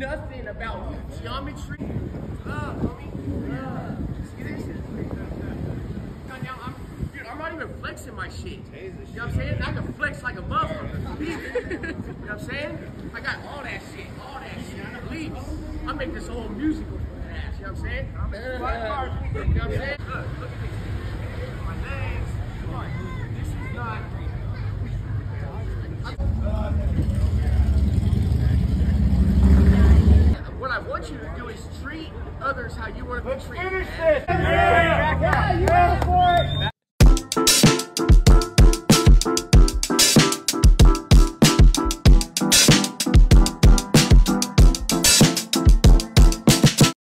nothing about geometry. Uh, uh, I'm, not even flexing my shit. You know what I'm saying? I can flex like a motherfucker. you know what I'm saying? I got all that shit, all that shit. Please. I make this whole musical for ass. You know what I'm saying? You know what I'm saying? Look, look at this. Treat others how you want to be treated. Finish man. this! Yeah,